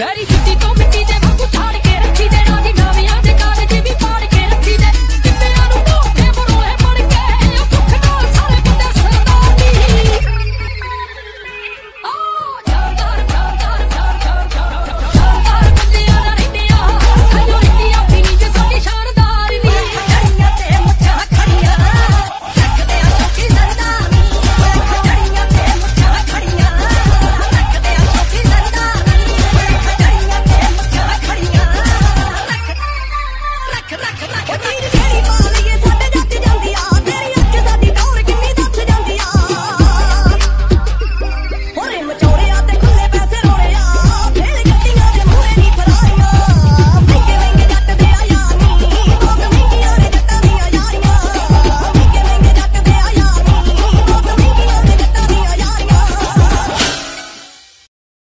Daddy, you don't What need is anybody?